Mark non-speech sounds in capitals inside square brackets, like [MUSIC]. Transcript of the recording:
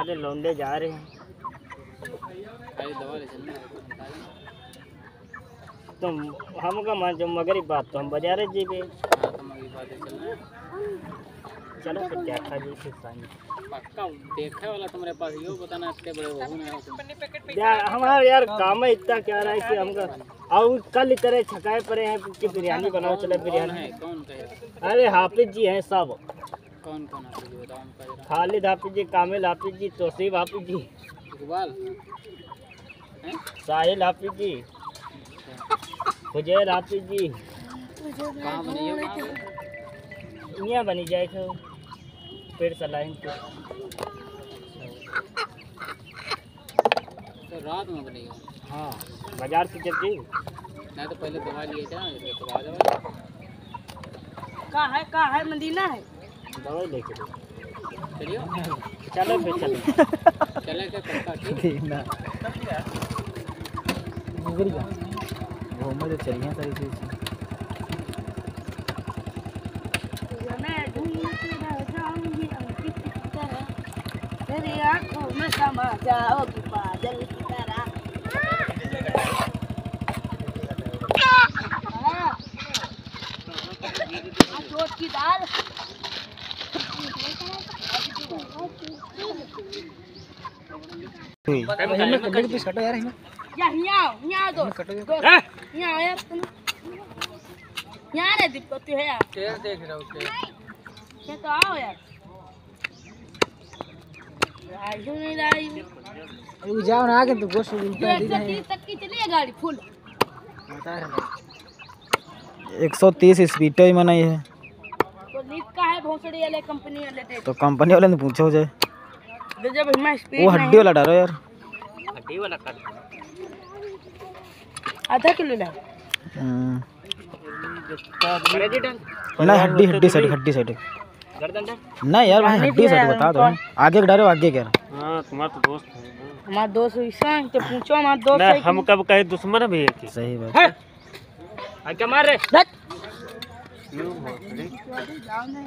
अरे लौंडे जा रहे हैं। तो। तुम हमका मान जो मगरी बात तो हम बाजारे जीवे हाँ तो मगी बात है है। चलो फिर देखा जी फिर पक्का देखे वाला तुम्हारे पास यो बताना इतने बड़े बहू ना यार हमारा यार काम ही इतना क्या रहा है कि हमका और कल तरह छकाए पड़े हैं कि बिरयानी बनाओ चले बिरयानी। कौन अरे हाफिज जी हैं सब। कौन कौन आपको जी बताओ खालिद हाफिज जी कामिल हाफिज जी तोसीब हाफिज जी इकबाल साहिल हाफिज जी फुजैर हाफिज जी कहाँ बनी? कहाँ? यहाँ जाए तो फिर सलाइन पे। तो रात में बनी हाँ? बाज़ार से जब जी मैं तो पहले दवा लिए थे ना तो आ जाओ का है कहाँ है मदीना है? दवाई लेके दो। चलियो चलो फिर चलो [LAUGHS] चले के पक्का ठीक? घूमे तो चलिए सारी चीज़। की तरह? तेरी आँखों में समा जाओगी बादल की तरह। हाँ। की दाल। या यहाँ यहाँ दो। दो। यहाँ आया तुम यहाँ रे दिक्कत है यार। शेर देख रहा हूँ शेर ये तो आओ यार। राजू नहीं जाओ ना आगे तो गोश्त जो एक सौ तीस तक की चली है गाड़ी फुल। एक सौ तीस स्पीड ही मनाई है तो लीक का है। भोसड़ी वाले कंपनी वाले दे तो कंपनी वाले ने पूछो जाए जब मैं स्पीड वो हड्डी वाला डालो यार। हड्डी वाला कर। आधा किलो ला। हम्म, प्रेसिडेंट हड्डी हड्डी साइड हड्डी साइड गर्दन नहीं यार भाई हड्डी साइड बता दो। आगे डालो आगे क्या? हाँ तुम्हारा तो दोस्त है। हमारा दोस्त ऐसा है तो पूछो हमारा दोस्त है हम कब कहे दुश्मन भी है सही बात। है। आ क्या मार रहे धत। क्यों भोसड़ी? जाओ ना